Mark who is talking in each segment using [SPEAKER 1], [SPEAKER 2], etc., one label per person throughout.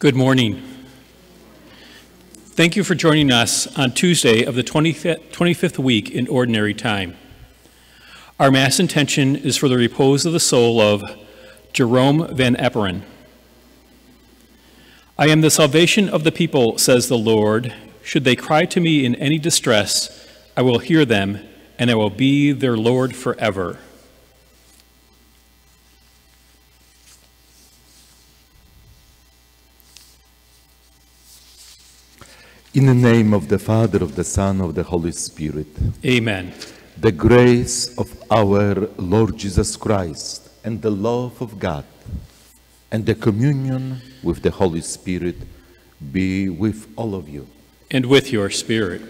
[SPEAKER 1] Good morning. Thank you for joining us on Tuesday of the 25th, 25th week in Ordinary Time. Our Mass intention is for the repose of the soul of Jerome van Epperen. I am the salvation of the people, says the Lord. Should they cry to me in any distress, I will hear them, and I will be their Lord forever.
[SPEAKER 2] In the name of the Father, of the Son, of the Holy Spirit,
[SPEAKER 1] Amen.
[SPEAKER 2] the grace of our Lord Jesus Christ, and the love of God, and the communion with the Holy Spirit be with all of you.
[SPEAKER 1] And with your spirit.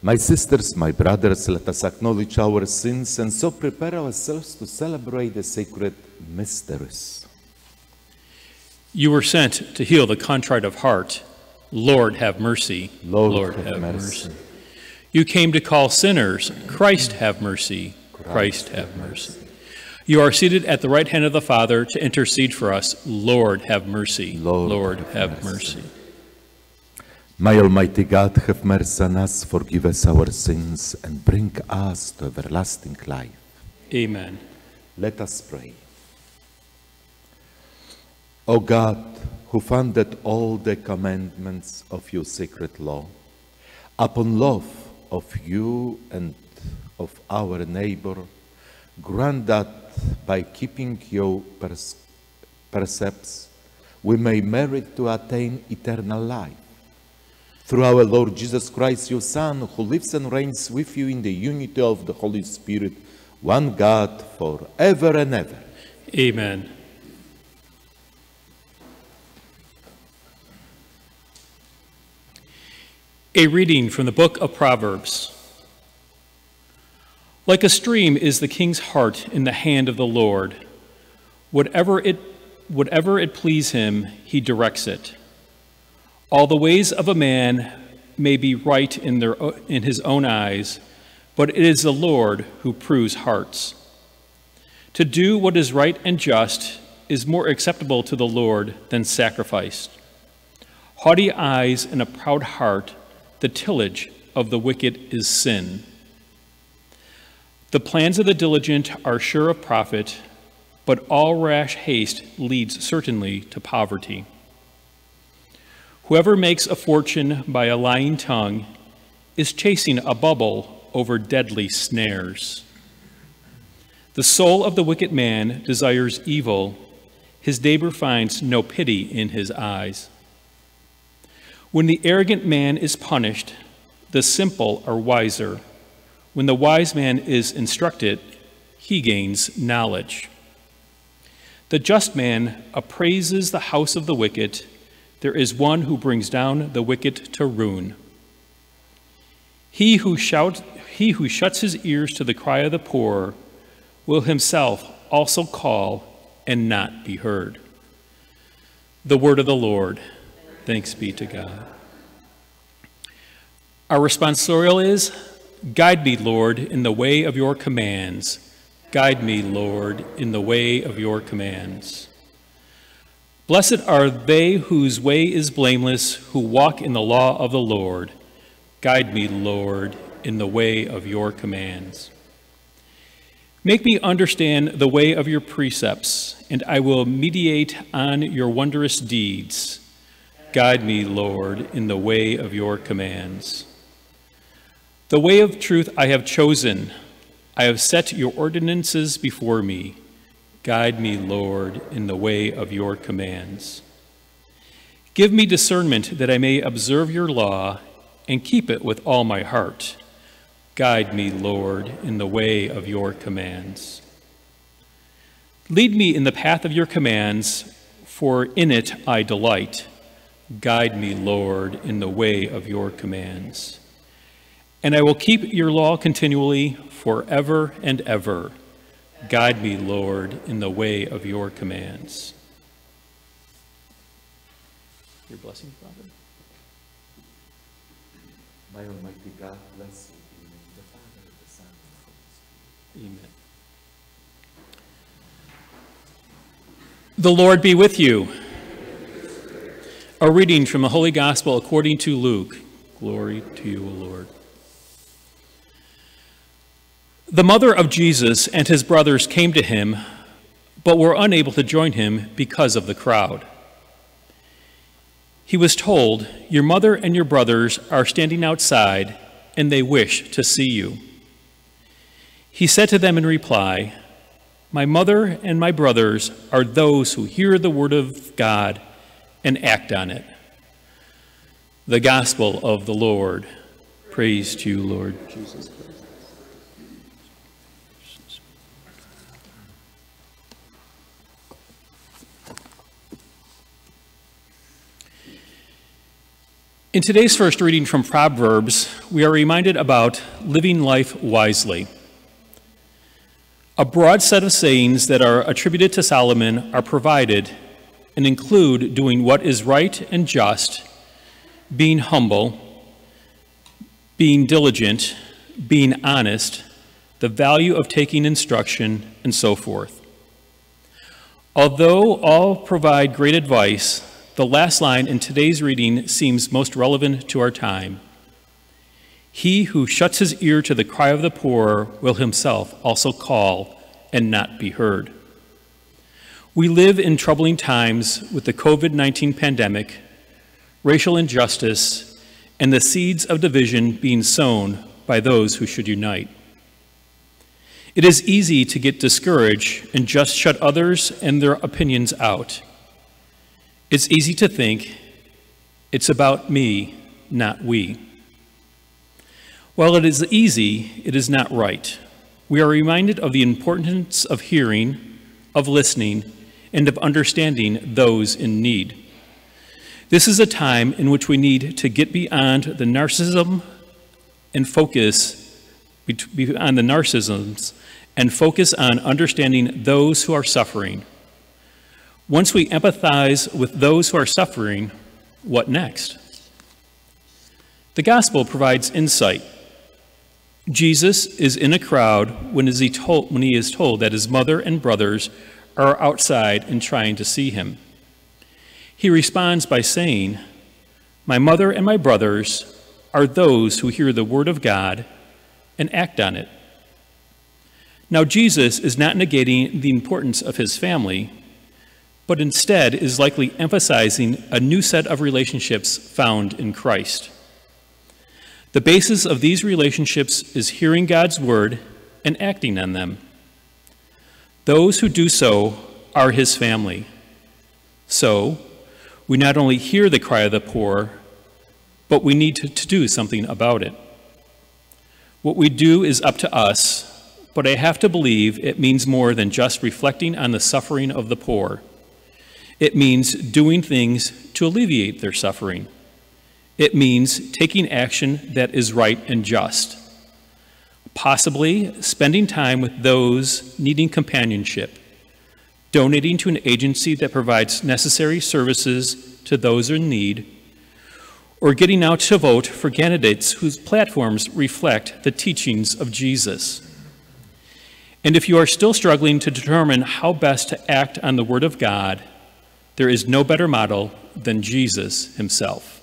[SPEAKER 2] My sisters, my brothers, let us acknowledge our sins and so prepare ourselves to celebrate the sacred mysteries.
[SPEAKER 1] You were sent to heal the contrite of heart. Lord, have mercy.
[SPEAKER 2] Lord, have mercy.
[SPEAKER 1] You came to call sinners. Christ, have mercy. Christ, have mercy. You are seated at the right hand of the Father to intercede for us. Lord, have mercy.
[SPEAKER 2] Lord,
[SPEAKER 1] have,
[SPEAKER 2] have
[SPEAKER 1] mercy.
[SPEAKER 2] May Almighty God have mercy on us, forgive us our sins, and bring us to everlasting life.
[SPEAKER 1] Amen.
[SPEAKER 2] Let us pray. O God, who founded all the commandments of your sacred law, upon love of you and of our neighbor, grant that by keeping your precepts, we may merit to attain eternal life. Through our Lord Jesus Christ, your Son, who lives and reigns with you in the unity of the Holy Spirit, one God, forever and ever.
[SPEAKER 1] Amen. A reading from the book of Proverbs. Like a stream is the king's heart in the hand of the Lord. Whatever it, whatever it please him, he directs it. All the ways of a man may be right in, their, in his own eyes, but it is the Lord who proves hearts. To do what is right and just is more acceptable to the Lord than sacrifice. Haughty eyes and a proud heart, the tillage of the wicked is sin. The plans of the diligent are sure of profit, but all rash haste leads certainly to poverty. Whoever makes a fortune by a lying tongue is chasing a bubble over deadly snares. The soul of the wicked man desires evil, his neighbor finds no pity in his eyes. When the arrogant man is punished, the simple are wiser. When the wise man is instructed, he gains knowledge. The just man appraises the house of the wicked. There is one who brings down the wicked to ruin. He who, shout, he who shuts his ears to the cry of the poor will himself also call and not be heard. The word of the Lord. Thanks be to God. Our responsorial is Guide me, Lord, in the way of your commands. Guide me, Lord, in the way of your commands. Blessed are they whose way is blameless, who walk in the law of the Lord. Guide me, Lord, in the way of your commands. Make me understand the way of your precepts, and I will meditate on your wondrous deeds. Guide me, Lord, in the way of your commands. The way of truth I have chosen. I have set your ordinances before me. Guide me, Lord, in the way of your commands. Give me discernment that I may observe your law and keep it with all my heart. Guide me, Lord, in the way of your commands. Lead me in the path of your commands, for in it I delight. Guide me, Lord, in the way of your commands. And I will keep your law continually forever and ever. Guide me, Lord, in the way of your commands. Your blessing, Father.
[SPEAKER 2] May Almighty God bless you in the name of the Father, the Son, and the Holy Spirit.
[SPEAKER 1] Amen. The Lord be with you. A reading from the Holy Gospel according to Luke. Glory to you, O Lord. The mother of Jesus and his brothers came to him, but were unable to join him because of the crowd. He was told, Your mother and your brothers are standing outside, and they wish to see you. He said to them in reply, My mother and my brothers are those who hear the word of God and act on it. The Gospel of the Lord. Praise to you, Lord Jesus Christ. In today's first reading from Proverbs, we are reminded about living life wisely. A broad set of sayings that are attributed to Solomon are provided and include doing what is right and just, being humble, being diligent, being honest, the value of taking instruction, and so forth. Although all provide great advice, the last line in today's reading seems most relevant to our time. He who shuts his ear to the cry of the poor will himself also call and not be heard. We live in troubling times with the COVID 19 pandemic, racial injustice, and the seeds of division being sown by those who should unite. It is easy to get discouraged and just shut others and their opinions out. It's easy to think it's about me, not we. While it is easy, it is not right. We are reminded of the importance of hearing, of listening, and of understanding those in need. This is a time in which we need to get beyond the narcissism and focus beyond the narcissisms and focus on understanding those who are suffering. Once we empathize with those who are suffering, what next? The gospel provides insight. Jesus is in a crowd when is he, told, when he is told that his mother and brothers are outside and trying to see him. He responds by saying, My mother and my brothers are those who hear the word of God and act on it. Now, Jesus is not negating the importance of his family, but instead is likely emphasizing a new set of relationships found in Christ. The basis of these relationships is hearing God's word and acting on them. Those who do so are his family. So, we not only hear the cry of the poor, but we need to, to, do something about it. What we do is up to us, but I have to believe it means more than just reflecting on the suffering of the poor. It means doing things to alleviate their suffering. It means taking action that is right and just possibly spending time with those needing companionship, donating to an agency that provides necessary services to those in need, or getting out to vote for candidates whose platforms reflect the teachings of Jesus. And if you are still struggling to determine how best to act on the Word of God, there is no better model than Jesus himself.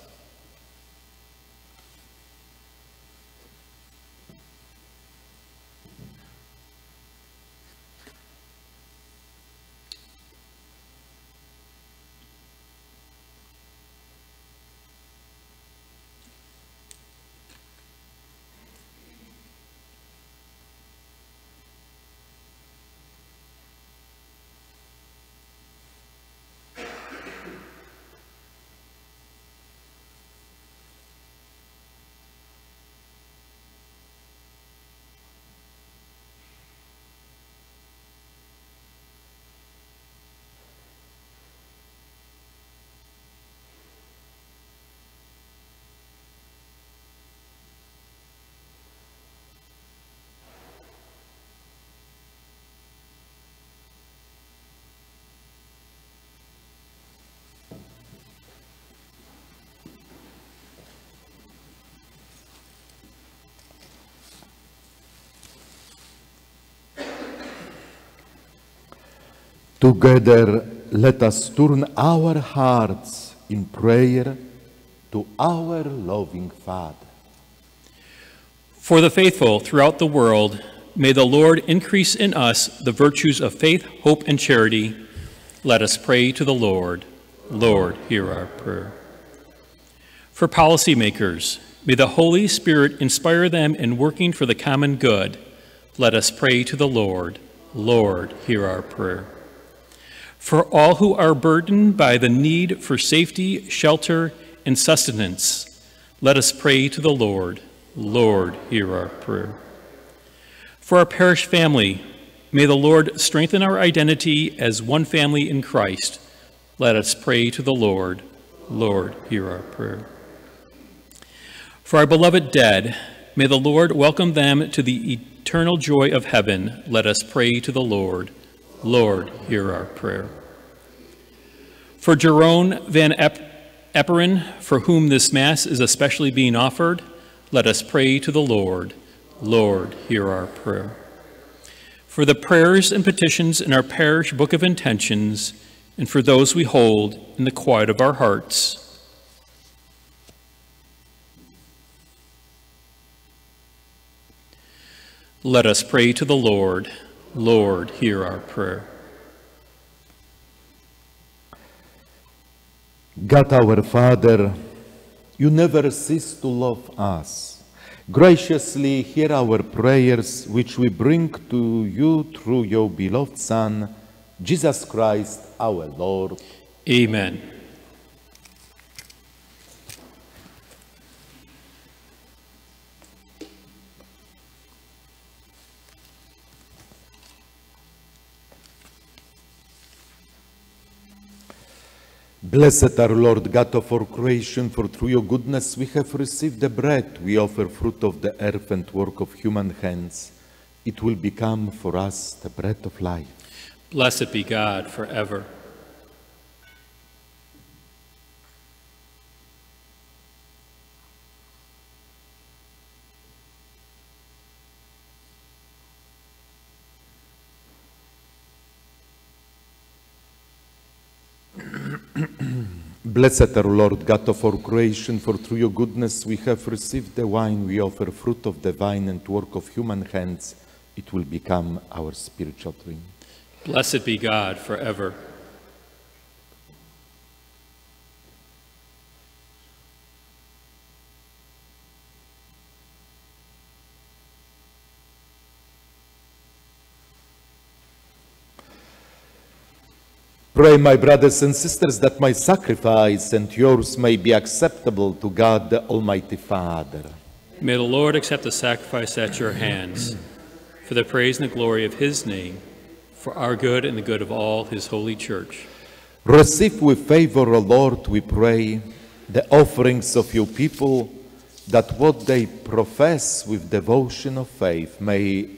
[SPEAKER 2] Together, let us turn our hearts in prayer to our loving Father.
[SPEAKER 1] For the faithful throughout the world, may the Lord increase in us the virtues of faith, hope, and charity. Let us pray to the Lord. Lord, hear our prayer. For policymakers, may the Holy Spirit inspire them in working for the common good. Let us pray to the Lord. Lord, hear our prayer. For all who are burdened by the need for safety, shelter, and sustenance, let us pray to the Lord. Lord, hear our prayer. For our parish family, may the Lord strengthen our identity as one family in Christ. Let us pray to the Lord. Lord, hear our prayer. For our beloved dead, may the Lord welcome them to the eternal joy of heaven. Let us pray to the Lord. Lord, hear our prayer. For Jerome Van Epperen, for whom this Mass is especially being offered, let us pray to the Lord. Lord, hear our prayer. For the prayers and petitions in our parish book of intentions, and for those we hold in the quiet of our hearts, let us pray to the Lord. Lord, hear our prayer.
[SPEAKER 2] God our Father, you never cease to love us. Graciously hear our prayers, which we bring to you through your beloved Son, Jesus Christ our Lord.
[SPEAKER 1] Amen.
[SPEAKER 2] Blessed are Lord God of our creation, for through your goodness we have received the bread. We offer fruit of the earth and work of human hands. It will become for us the bread of life.
[SPEAKER 1] Blessed be God forever.
[SPEAKER 2] Blessed are Lord God of our creation, for through your goodness we have received the wine. We offer fruit of the vine and work of human hands. It will become our spiritual drink.
[SPEAKER 1] Blessed be God forever.
[SPEAKER 2] Pray, my brothers and sisters, that my sacrifice and yours may be acceptable to God the Almighty Father.
[SPEAKER 1] May the Lord accept the sacrifice at your hands for the praise and the glory of his name, for our good and the good of all his holy church.
[SPEAKER 2] Receive with favor, O Lord, we pray, the offerings of your people, that what they profess with devotion of faith may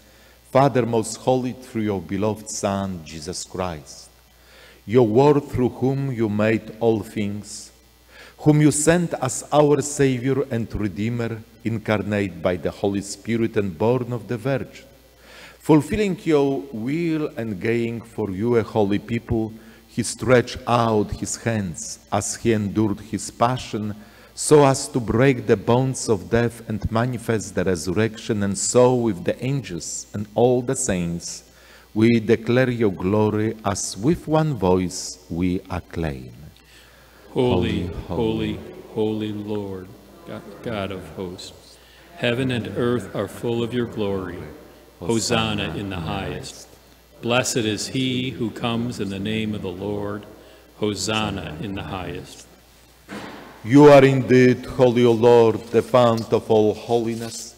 [SPEAKER 2] Father most holy, through your beloved Son, Jesus Christ, your word through whom you made all things, whom you sent as our Savior and Redeemer, incarnate by the Holy Spirit and born of the Virgin, fulfilling your will and gaining for you a holy people, he stretched out his hands as he endured his passion, so as to break the bonds of death and manifest the resurrection, and so with the angels and all the saints, we declare your glory as with one voice we acclaim.
[SPEAKER 1] Holy,
[SPEAKER 2] Holy,
[SPEAKER 1] holy, holy Lord, God, God of hosts. Heaven and earth are full of your glory. Hosanna in the highest. Blessed is he who comes in the name of the Lord. Hosanna in the highest.
[SPEAKER 2] You are indeed holy, O Lord, the fount of all holiness.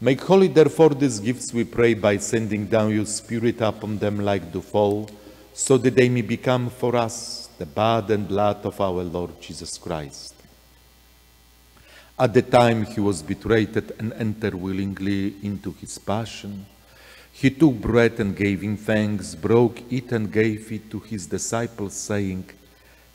[SPEAKER 2] Make holy, therefore, these gifts, we pray, by sending down your Spirit upon them like the fall, so that they may become for us the body and blood of our Lord Jesus Christ. At the time he was betrayed and entered willingly into his passion, he took bread and gave him thanks, broke it and gave it to his disciples, saying,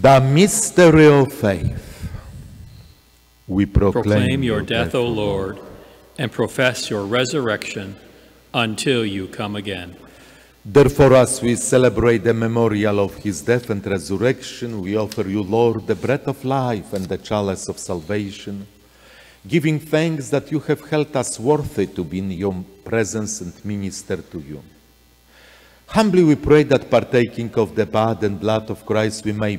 [SPEAKER 2] The mystery of faith. We proclaim,
[SPEAKER 1] Proclaim your death, O Lord, and profess your resurrection until you come again.
[SPEAKER 2] Therefore, as we celebrate the memorial of his death and resurrection, we offer you, Lord, the bread of life and the chalice of salvation, giving thanks that you have held us worthy to be in your presence and minister to you. Humbly we pray that partaking of the body and blood of Christ, we may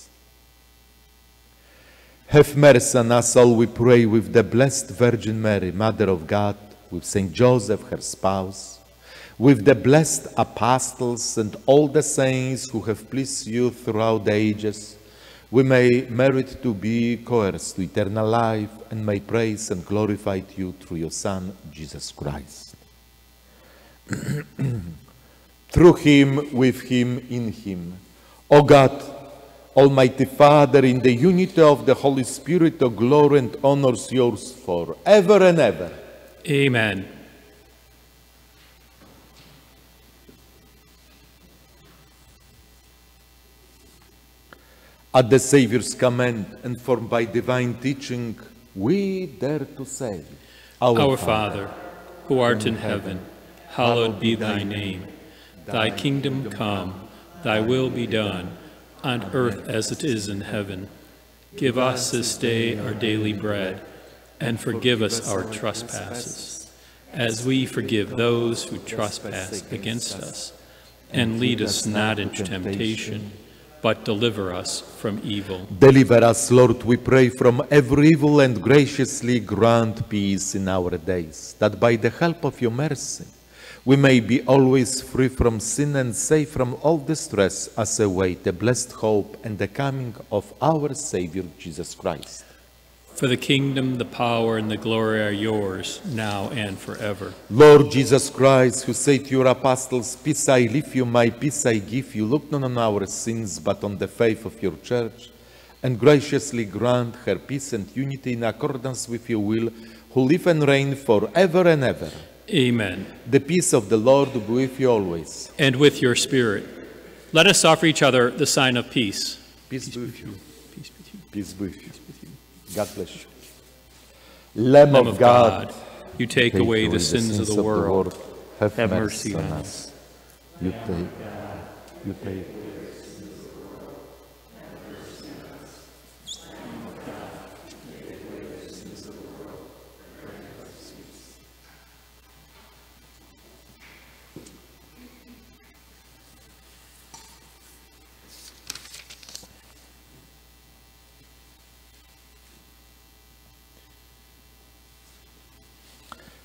[SPEAKER 2] Have mercy on us all, we pray, with the Blessed Virgin Mary, Mother of God, with Saint Joseph, her spouse, with the blessed apostles and all the saints who have pleased you throughout the ages, we may merit to be coheirs to eternal life and may praise and glorify you through your Son, Jesus Christ. through him, with him, in him. O God, Almighty Father, in the unity of the Holy Spirit, the glory and honors yours forever and ever.
[SPEAKER 1] Amen.
[SPEAKER 2] At the Savior's command, and formed by divine teaching, we dare to say,
[SPEAKER 1] Our, Father, who art in heaven, hallowed be thy name. Thy kingdom come, thy will be done, on earth as it is in heaven. Give us this day our daily bread, and forgive us our trespasses, as we forgive those who trespass against us. And lead us not into temptation, but deliver us from evil.
[SPEAKER 2] Deliver us, Lord, we pray, from every evil and graciously grant peace in our days, that by the help of your mercy we may be always free from sin and safe from all distress as await the blessed hope and the coming of our Savior Jesus Christ.
[SPEAKER 1] For the kingdom, the power, and the glory are yours, now and forever.
[SPEAKER 2] Lord Jesus Christ, who said to your apostles, Peace I leave you, my peace I give you, look not on our sins, but on the faith of your church, and graciously grant her peace and unity in accordance with your will, who live and reign forever and ever.
[SPEAKER 1] Amen.
[SPEAKER 2] The peace of the Lord be with you always.
[SPEAKER 1] And with your spirit. Let us offer each other the sign of peace.
[SPEAKER 2] Peace be with you.
[SPEAKER 1] Peace with you.
[SPEAKER 2] Peace be with you. God bless you. Lamb,
[SPEAKER 1] Lamb
[SPEAKER 2] of God,
[SPEAKER 1] you take, away the sins, of the world.
[SPEAKER 2] Have,
[SPEAKER 1] Have
[SPEAKER 2] mercy,
[SPEAKER 1] mercy
[SPEAKER 2] on
[SPEAKER 1] on
[SPEAKER 2] us. You take, you take.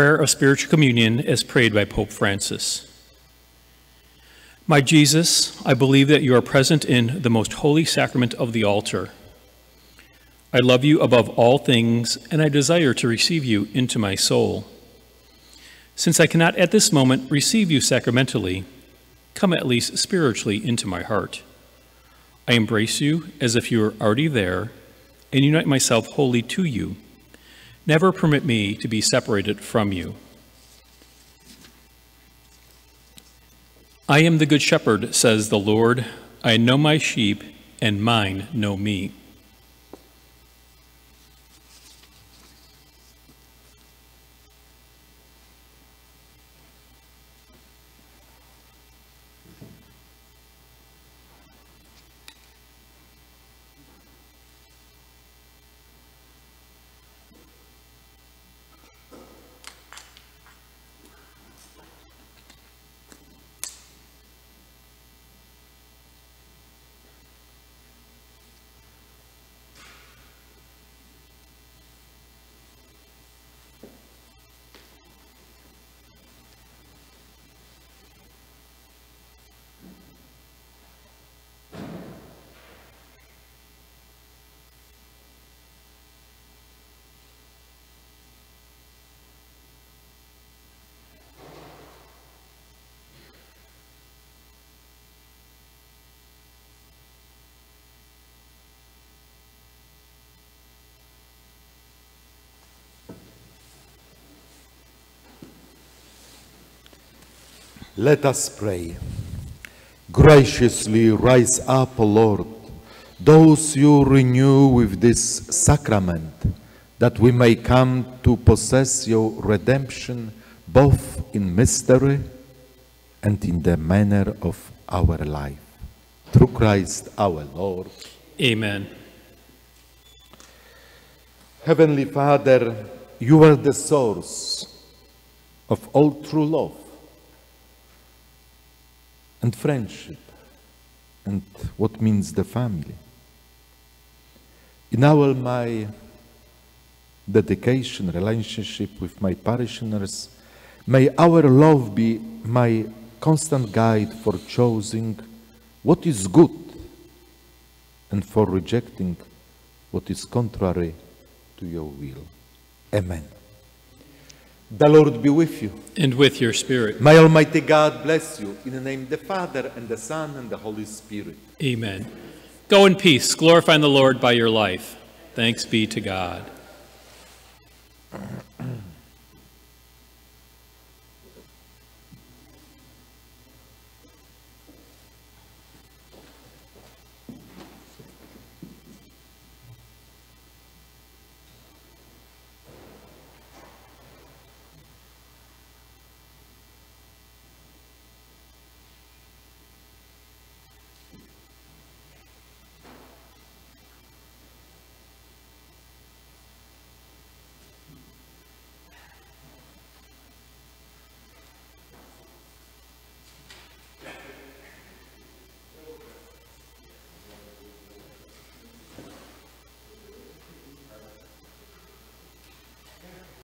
[SPEAKER 1] Prayer of Spiritual Communion as prayed by Pope Francis. My Jesus, I believe that you are present in the most holy sacrament of the altar. I love you above all things, and I desire to receive you into my soul. Since I cannot at this moment receive you sacramentally, come at least spiritually into my heart. I embrace you as if you were already there, and unite myself wholly to you Never permit me to be separated from you. I am the good shepherd, says the Lord. I know my sheep, and mine know me.
[SPEAKER 2] Let us pray. Graciously rise up, Lord, those you renew with this sacrament, that we may come to possess your redemption both in mystery and in the manner of our life. Through Christ our Lord.
[SPEAKER 1] Amen.
[SPEAKER 2] Heavenly Father, you are the source of all true love and friendship and what means the family. In our my dedication, relationship with my parishioners, may our love be my constant guide for choosing what is good and for rejecting what is contrary to your will. Amen. The Lord be with you.
[SPEAKER 1] And with your spirit.
[SPEAKER 2] May Almighty God bless you in the name of the Father and the Son and the Holy Spirit.
[SPEAKER 1] Amen. Go in peace, glorifying the Lord by your life. Thanks be to God.